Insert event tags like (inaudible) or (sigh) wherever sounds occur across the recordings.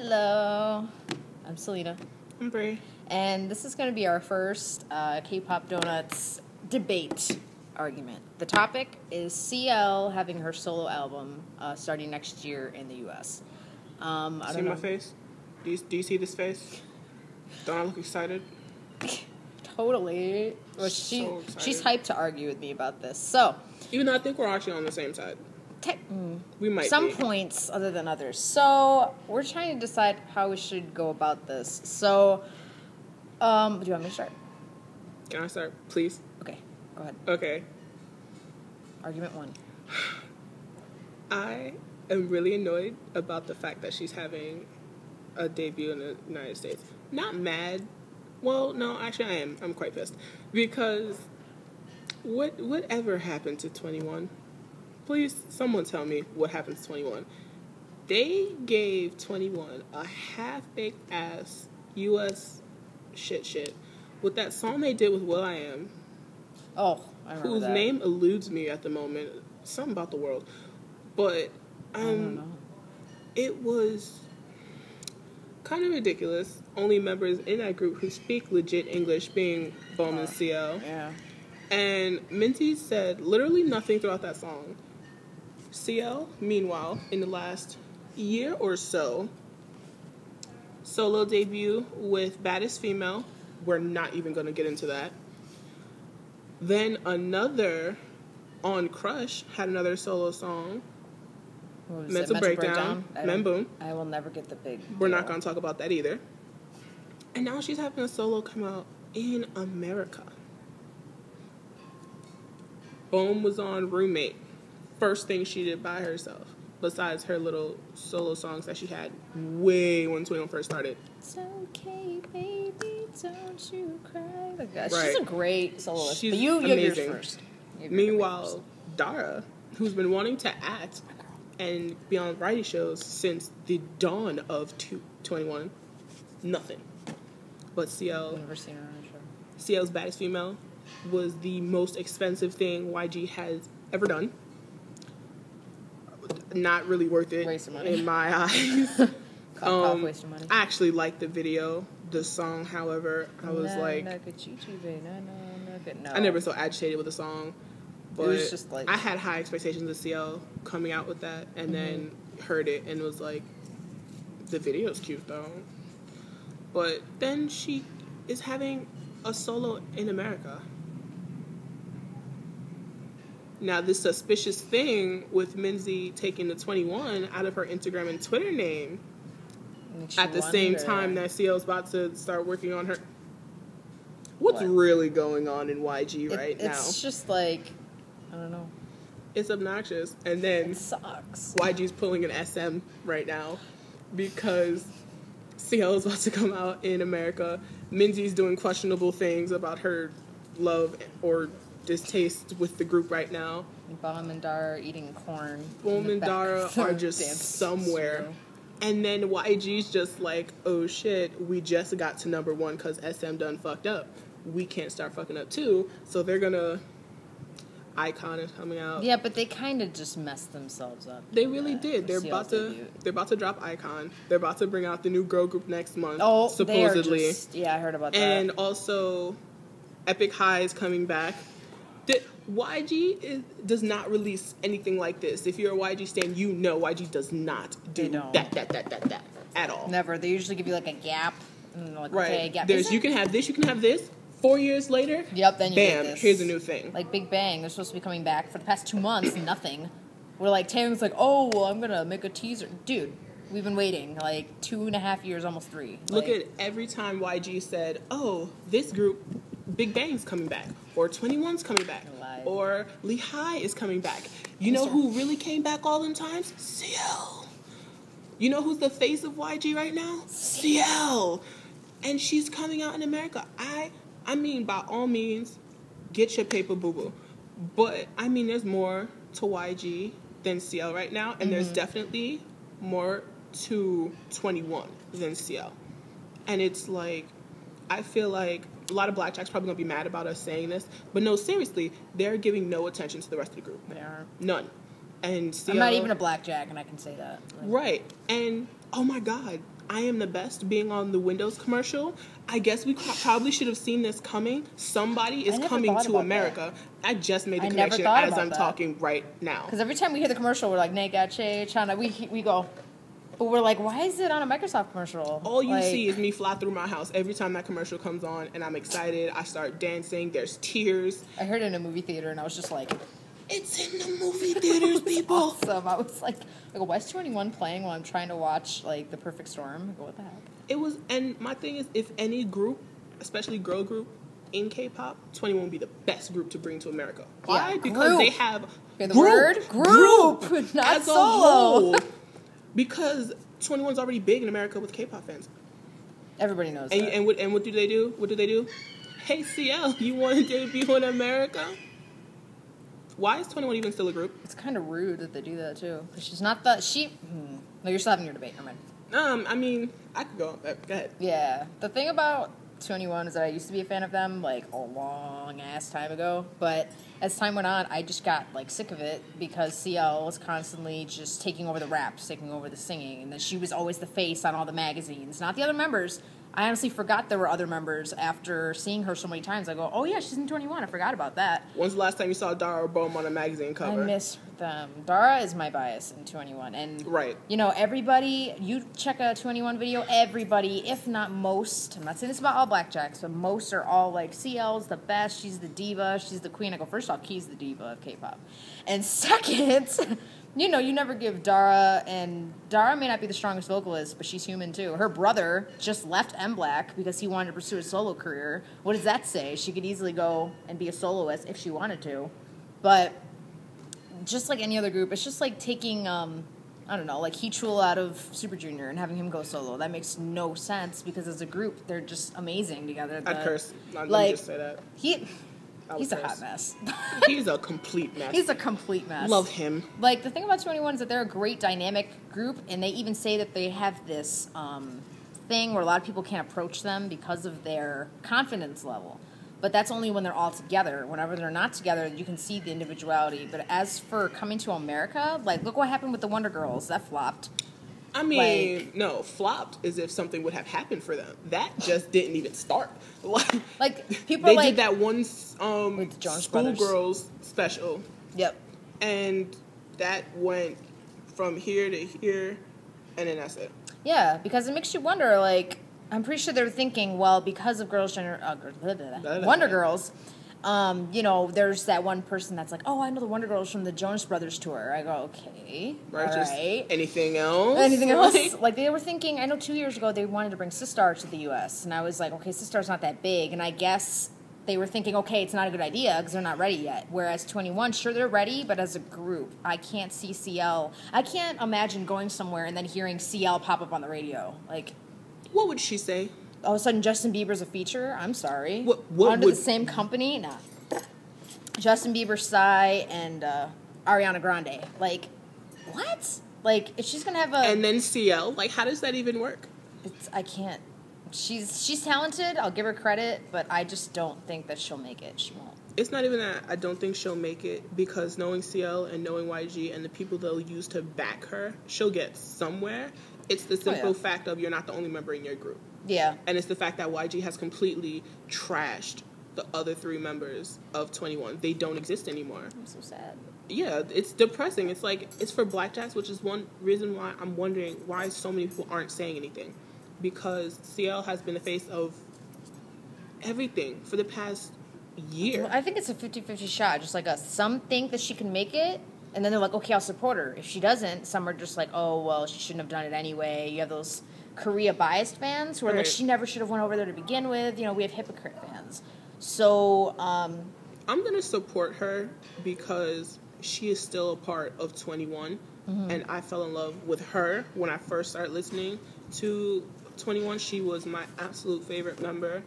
Hello, I'm Selena, I'm Brie. and this is going to be our first uh, K-pop donuts debate argument. The topic is CL having her solo album uh, starting next year in the U.S. Um, I See my face? Do you, do you see this face? Don't I look excited? (laughs) Totally. Well, she So excited. she's hyped to argue with me about this. So, Even though I think we're actually on the same side. Te- mm, We might some be. points other than others. So we're trying to decide how we should go about this. So, um, do you want me to start? Can I start, please? Okay, go ahead. Okay. Argument one. I am really annoyed about the fact that she's having a debut in the United States. Not mad. Well, no, actually I am. I'm quite pissed. Because what whatever happened to 2NE1? Please someone tell me what happened to 2NE1. They gave 2NE1 a half-baked ass US shit shit with that song they did with Will I Am Oh, I remember whose that. name eludes me at the moment. Something about the world, but I don't um, know. it was kind of ridiculous. Only members in that group who speak legit English being Bowman Oh. CL. Yeah. And Minzy said literally nothing throughout that song. CL, meanwhile, in the last year or so, solo debut with Baddest Female. We're not even going to get into that. Then another on Crush had another solo song. Mental it? Breakdown, Men Bom. I will never get the big. We're not going to talk about that either. And now she's having a solo come out in America. Boom was on Roommate. First thing she did by herself, besides her little solo songs that she had way when 2NE1 first started. It's okay, baby, don't you cry. Like that. Right. She's a great soloist. She's but you, you have yours first. You have your debate Meanwhile, Dara, who's been wanting to act and be on variety shows since the dawn of two, 2NE1, nothing. But. CL Never seen her on a show. CL's Baddest Female was the most expensive thing YG has ever done. Not really worth it Waste of money. in my (laughs) eyes. Cough, cough, Um, waste of money. I actually liked the video. The song, however, I was Na, like, na, ka, chi, chi, babe, na, na, na, ka- no. I never so agitated with the song. But was just like- I had high expectations of CL coming out with that, and then heard it and was like, the video's cute though. But then she is having a solo in America. Now, this suspicious thing with Minzy taking the 2NE1 out of her Instagram and Twitter name at the same time that CL's about to start working on her. What's What? really going on in YG It- right now? It's just like, I don't know. It's obnoxious. And then It sucks. YG's pulling an SM right now because CL is about to come out in America. Minzy's doing questionable things about her love or distaste with the group right now. Bom and Dara are eating corn. Bom and Dara are just somewhere. studio. And then YG's just like, oh shit, we just got to number one because SM done fucked up. We can't start fucking up too. So they're gonna. Icon is coming out. Yeah, but they kind of just messed themselves up. They really that, did. They're about to debut. they're about to drop Icon. They're about to bring out the new girl group next month. Oh, supposedly. Just, yeah, I heard about and that. And also Epik High is coming back. The, YG is, does not release anything like this. If you're a YG stan, you know YG does not do that that that that that at all. Never. They usually give you like a gap. Like, Right. okay, gap. There's you can have this, you can have this. Four years later, Yep, then you bam, here's a new thing. Like Big Bang, they're supposed to be coming back for the past two months, (coughs) nothing. We're like, Taylor's like, oh, well, I'm gonna make a teaser. Dude, we've been waiting like two and a half years, almost three. Look Like, at every time YG said, "Oh, this group, Big Bang's coming back, or 2NE1's coming back, or Lehigh is coming back." You know who really came back all them times? CL. You know who's the face of YG right now? CL. And she's coming out in America. I, I mean, by all means, get your paper, boo boo. But I mean, there's more to YG than CL right now, and there's mm-hmm. definitely more to 2NE1 than CL. And it's like, I feel like a lot of blackjacks probably gonna be mad about us saying this, but no, seriously, they're giving no attention to the rest of the group. they are. None. And I'm not even a blackjack, and I can say that. Like, right. And oh my god, I am the best being on the Windows commercial. I guess we probably should have seen this coming. Somebody is coming to America. I just made the I connection as I'm that. talking right now. Because every time we hear the commercial, we're like, Nate Che, China. We we go, but we're like, why is it on a Microsoft commercial? All you Like, see is me fly through my house every time that commercial comes on, and I'm excited. I start dancing. There's tears. I heard it in a movie theater, and I was just like, It's in the movie theaters, people. (laughs) awesome. I was like, I go, why is 2NE1 playing while I'm trying to watch like The Perfect Storm? I go, what the heck? It was, and my thing is, if any group, especially girl group in K-pop, 2NE1 would be the best group to bring to America. Why? Yeah, because group. they have Hear the word? Group, not as a solo. (laughs) because 2NE1's already big in America with K-pop fans. Everybody knows And, that. and what and what do they do? What do they do? Hey CL, you want to debut in America? Why is 2NE1 even still a group? it's kind of rude that they do that too. 'Cause she's not the she. Hmm. No, you're still having your debate. Never mind. Um, I mean, I could go. uh, Go ahead. Yeah, the thing about 2NE1 is that I used to be a fan of them like a long ass time ago, but as time went on, I just got like sick of it because CL was constantly just taking over the raps, taking over the singing, and then she was always the face on all the magazines, not the other members. I honestly forgot there were other members after seeing her so many times. I go, oh yeah, she's in 2NE1. I forgot about that. When's the last time you saw Dara Bom on a magazine cover? I miss them. Dara is my bias in 2NE1. And, Right. you know, everybody, you check a 2NE1 video, everybody, if not most, I'm not saying this about all Blackjacks, but most are all like, CL's the best, she's the diva, she's the queen. I go, first off, Key's the diva of K pop. And (laughs) second, you know, you never give Dara, and Dara may not be the strongest vocalist, but she's human too. Her brother just left MBLAQ because he wanted to pursue a solo career. What does that say? She could easily go and be a soloist if she wanted to. But just like any other group, it's just like taking um, I don't know, like Heechul out of Super Junior and having him go solo. That makes no sense because as a group, they're just amazing together. I'd curse. Let me like- just say that. He, he's a hot mess. (laughs) He's a complete mess. he's a complete mess. Love him. Like the thing about 2NE1 is that they're a great dynamic group, and they even say that they have this um, thing where a lot of people can't approach them because of their confidence level. But that's only when they're all together. Whenever they're not together, you can see the individuality. But as for coming to America, like look what happened with the Wonder Girls. That flopped. I mean, no, flopped is if something would have happened for them. That just didn't even start. (laughs) Like, Like people they like, did that one um, With the Jonas Brothers. schoolgirls special, Yep. and that went from here to here, and then that's it. Yeah, because it makes you wonder. Like, I'm pretty sure they were thinking, well, because of Girls' Gener- uh, blah, blah, blah, Wonder. Girls, um, you know, there's that one person that's like, oh, I know the Wonder Girls from the Jonas Brothers tour. I go, okay, Right? all right. anything else? Anything (laughs) else? Like, Like they were thinking. I know two years ago they wanted to bring Sistar to the U.S. and I was like, okay, Sistar's not that big, and I guess they were thinking, okay, it's not a good idea because they're not ready yet. Whereas 2NE1, sure they're ready, but as a group, I can't see CL. I can't imagine going somewhere and then hearing CL pop up on the radio. Like what would she say? all of a sudden Justin Bieber's a feature. I'm sorry. What- what Under would- the same company? Nah. Justin Bieber, Psy, and uh, Ariana Grande. Like, what? Like, if she's gonna have a, And then CL. Like, how does that even work? it's, I can't. She's she's talented. I'll give her credit, but I just don't think that she'll make it. She won't. It's not even that I don't think she'll make it because knowing CL and knowing YG and the people they'll use to back her, she'll get somewhere. It's the oh, simple yeah. fact of you're not the only member in your group. Yeah. And it's the fact that YG has completely trashed the other three members of 2NE1. They don't exist anymore. I'm so sad. Yeah, it's depressing. It's like it's for Black blackjacks, which is one reason why I'm wondering why so many people aren't saying anything. Because CL has been the face of everything for the past year. Well, I think it's a 50-50 shot. Just like us. Some think that she can make it, and then they're like, okay, I'll support her. If she doesn't, some are just like, oh, well, she shouldn't have done it anyway. You have those Korea biased fans who are like, she never should have went over there to begin with. You know, we have hypocrite fans. So, um, I'm gonna support her because she is still a part of 2NE1, and I fell in love with her when I first started listening to 2NE1. She was my absolute favorite member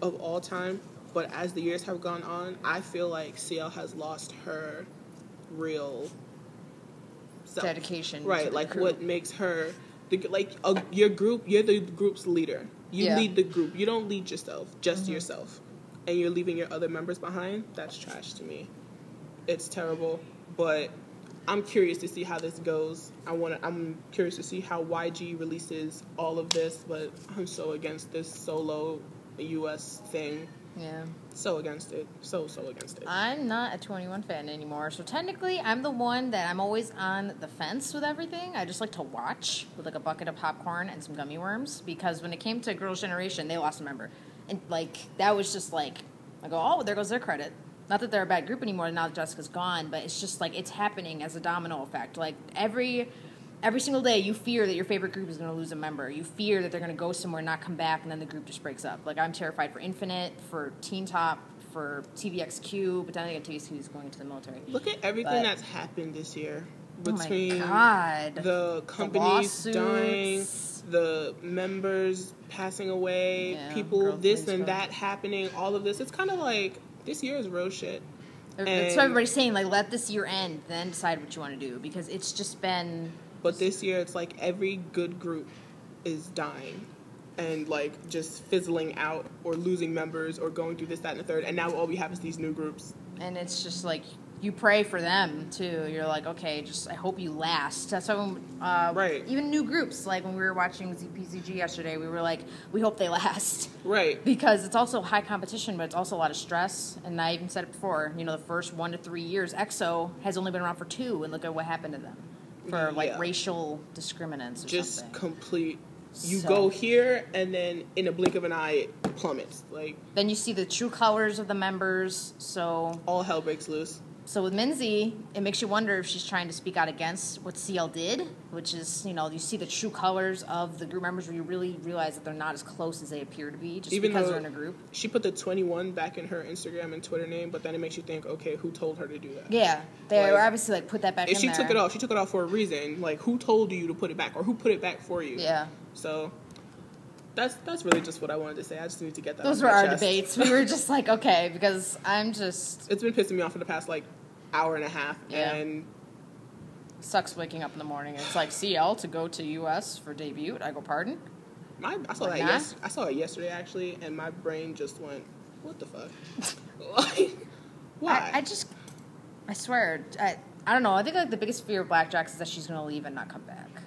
of all time. But as the years have gone on, I feel like CL has lost her real self. dedication. to Right, like crew. what makes her the like uh, your group. You're the group's leader. You Yeah. Mm-hmm. lead the group. You don't lead yourself, just yourself, and you're leaving your other members behind. That's trash to me. It's terrible, but I'm curious to see how this goes. I want to. I'm curious to see how YG releases all of this, but I'm so against this solo U.S. thing. Yeah. So against it. So so against it. I'm not a 2NE1 fan anymore, so technically I'm the one that I'm always on the fence with everything. I just like to watch with like a bucket of popcorn and some gummy worms because when it came to Girls' Generation, they lost a member. And like, that was just like, I go, oh, there goes their credit. Not that they're a bad group anymore now that Jessica's gone, but it's just like it's happening as a domino effect. Like every every single day you fear that your favorite group is going to lose a member. You fear that they're going to go somewhere, and not come back, and then the group just breaks up. Like I'm terrified for Infinite, for Teen Top, for TVXQ, but then again, TVXQ is going to the military. Look at everything But- that's happened this year Oh between my god! the companies dying, the members passing away, Yeah, people this and that happening, all of this. It's kind of like this year is real shit. That's and- what everybody's saying. Like, let this year end, then decide what you want to do because it's just been. But this year, it's like every good group is dying and like just fizzling out or losing members or going through this, that, and the third. And now all we have is these new groups. and it's just like you pray for them too. You're like, okay, just I hope you last. That's why when, uh, Right. even new groups, like when we were watching ZPCG yesterday, we were like, we hope they last Right. (laughs) because it's also high competition, but it's also a lot of stress. And I even said it before. You know, the first one to three years, EXO has only been around for two, and look at what happened to them for like Yeah. racial discriminants Just something. complete. You So- go here and then in a blink of an eye it plummets. Like then you see the true colors of the members. So all hell breaks loose. So with Minzy, it makes you wonder if she's trying to speak out against what CL did, which is, you know, you see the true colors of the group members where you really realize that they're not as close as they appear to be just Even because they're in a group. she put the 2NE1 back in her Instagram and Twitter name, but then it makes you think, okay, who told her to do that? Yeah, they Like, were obviously like put that back If she there. took it off, she took it off for a reason. Like, who told you to put it back, or who put it back for you? Yeah, So that's that's really just what I wanted to say. I just need to get that. those were our chest. debates. We were just like, okay, because I'm just It's been pissing me off for the past like hour and a half, Yeah. and sucks waking up in the morning. It's like CL to go to US for debut. I go, pardon? my I saw Like that yes, I saw it yesterday actually, and my brain just went, "What the fuck? (laughs) (laughs) like, why?" I, I just, I swear, I, I don't know. I think like the biggest fear of Blackjacks is that she's gonna leave and not come back.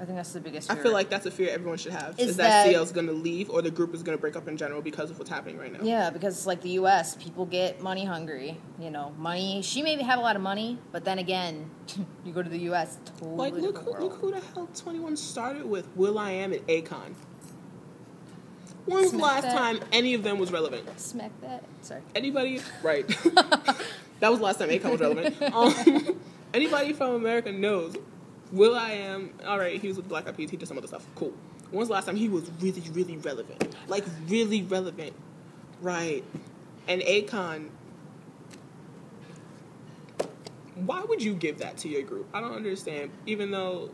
I think that's the biggest. I feel like that's a fear everyone should have. Is Is, that, that- is going to leave or the group is going to break up in general because of what's happening right now. Yeah, because like the U.S., people get money hungry. You know, money. She may have a lot of money, but then again, (laughs) you go to the U.S. Totally Like, look, who, world. look who the hell 2NE1 started with Will I Am and Akon. When was the last that. time any of them was relevant? Smack that. Sorry. Anybody? Right. (laughs) (laughs) that was the last time Akon was relevant. Um, anybody from America knows Will I Am. All right, he was with Black Eyed Peas. He did some other stuff. Cool. When was the last time he was really, really relevant? Like really relevant, right? And Akon. Why would you give that to your group? I don't understand. Even though,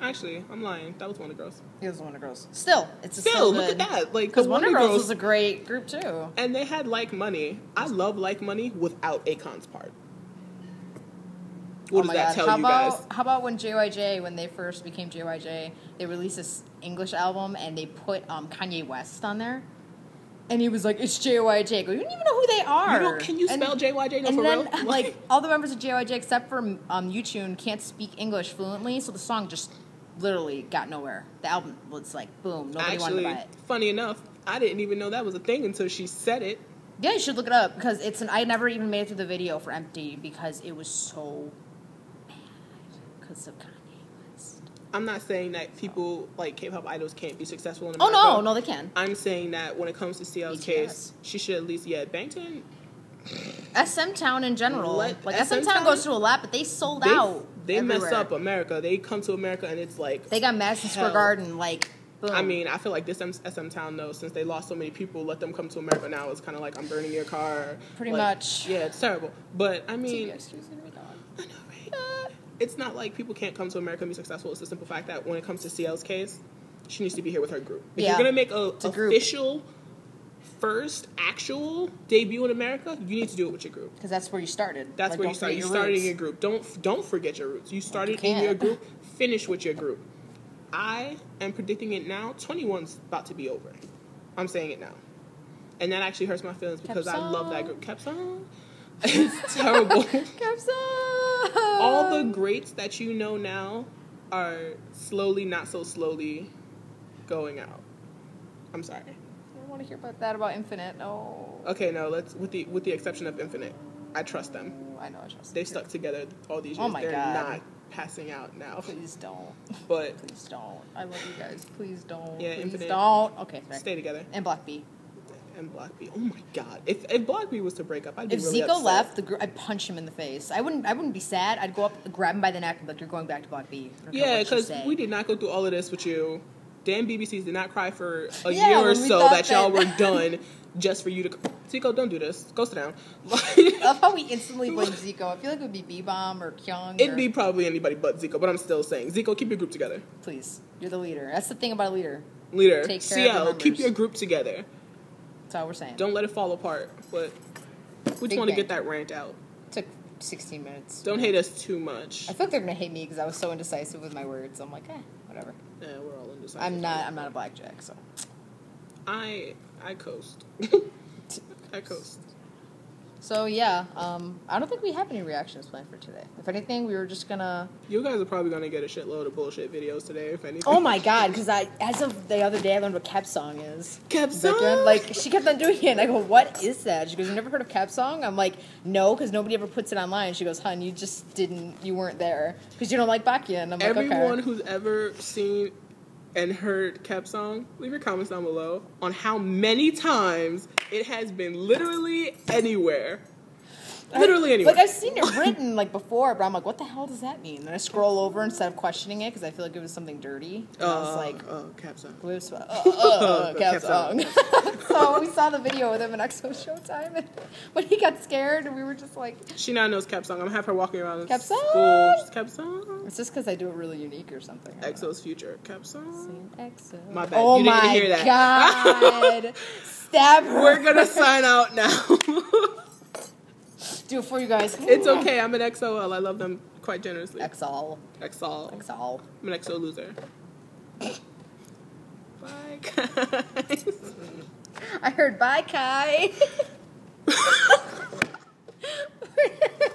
actually, I'm lying. That was Wonder Girls. He was Wonder Girls. Still, it's a Still, still look at that. Like Because the Wonder Girls was a great group too. and they had like money. I love like money without Akon's part. What oh does my that God. tell how you about, guys? How about when JYJ, when they first became JYJ, they released this English album and they put um, Kanye West on there? And he was like, it's JYJ. I go, you don't even know who they are. You can you And- spell JYJ no and for then, real? like, all the members of JYJ except for um, Yoochun can't speak English fluently, so the song just literally got nowhere. The album was like, boom, nobody wanted actually, to buy it. funny enough, I didn't even know that was a thing until she said it. Yeah, you should look it up because it's an. I never even made it through the video for Empty because it was so because of Kanye West. I'm not saying that people like K-pop idols can't be successful in America. Oh no, no, they can. I'm saying that when it comes to CL's BTS. case, she should at least yeah, Bangtan. SM Town in general, Let- like SM SM Town goes through a lot, but they sold They, out. they mess up America. They come to America and it's like They got Madison Square. Garden, like boom. I mean, I feel like this SM Town though, since they lost so many people, let them come to America now. It's kind of like I'm burning your car. Pretty Like, much. Yeah, it's terrible. But I mean, TVX is gonna be gone. I know, right? It's not like people can't come to America and be successful. It's the simple fact that when it comes to CL's case, she needs to be here with her group. If Yeah. you're gonna make a, a official first actual debut in America, you need to do it with your group. Because that's where you started. That's Like, where you started. You started in your group. Don't don't forget your roots. You started in your group. Finish with your group. I am predicting it now. 2NE1's about to be over. I'm saying it now, and that actually hurts my feelings because I love that group. Capsule. (laughs) It's terrible. (laughs) Capsule! All the um, greats that you know now are slowly, not so slowly, going out. I'm sorry. I don't want to hear about that about Infinite. No. Okay, no, let's with the with the exception of Infinite, I trust them. I know. I trust. Them. They stuck together all these years. Oh years. my They're God. not passing out now. (laughs) Please don't. But Please don't. I love you guys. Please don't. Yeah, Please Infinite. don't. Okay. Sorry. stay together. And Block B. And Block B. Oh my god. If if Block was to break up, I'd be If really Zico upset. left, the gr- I'd punch him in the face. I wouldn't. I wouldn't be sad. I'd go up, grab him by the neck, and be like, "You're going back to Block B." I don't care Yeah, because we did not go through all of this with you. Damn BBCs did not cry for a Yeah, year or so that y'all were (laughs) done just for you to. Zico, don't do this. Go sit down. I love how we instantly blame (laughs) Zico. I feel like it would be B Bomb or Kyung. It'd or- be probably anybody but Zico, but I'm still saying Zico, keep your group together. Please, you're the leader. That's the thing about a leader. Leader, Take care of CL, keep your group together. That's all we're saying. Don't let it fall apart. But we just want to get that rant out. took 16 minutes. Don't hate us too much. I feel like they're gonna hate me because I was so indecisive with my words. I'm like, eh, whatever. Yeah, we're all indecisive. I'm not. I'm not a blackjack, so. I I coast. (laughs) I coast. So yeah, um, I don't think we have any reactions planned for today. If anything, we were just gonna. You guys are probably gonna get a shitload of bullshit videos today, if anything. Oh my god! Because I, as of the other day, I learned what Cap Song is. Cap like, Song? Like she kept on doing it, and I go, "What is that?" She goes, "You never heard of Cap Song?" I'm like, "No," because nobody ever puts it online. She goes, "Hun, you just didn't. You weren't there because you don't like Bakia." And I'm like, Everyone "Okay." who's ever seen and heard Cap Song, leave your comments down below on how many times it has been literally anywhere. Literally anywhere. Like I've seen it written like before, but I'm like, "What the hell does that mean?" And I scroll over instead of questioning it because I feel like it was something dirty. And I was Uh, like, uh, Cap Song. Whoops, uh, uh, uh, Cap Cap Song. (laughs) so we saw the video with him in EXO Showtime, and (laughs) when he got scared, and we were just like, She now knows Cap Song. I'm gonna have her walking around Cap school. Song? Just Cap Song. "It's just because I do it really unique or something." EXO's future. Cap Song. Sing EXO. My bad. Oh You didn't my hear that. god! (laughs) Stab her. We're gonna sign out now do it for you guys. It's okay. I'm an EXO-L. I love them quite generously. EXO-L. EXO-L. EXO-L. I'm an XO loser. bye, guys. (laughs) I heard bye, Kai. (laughs)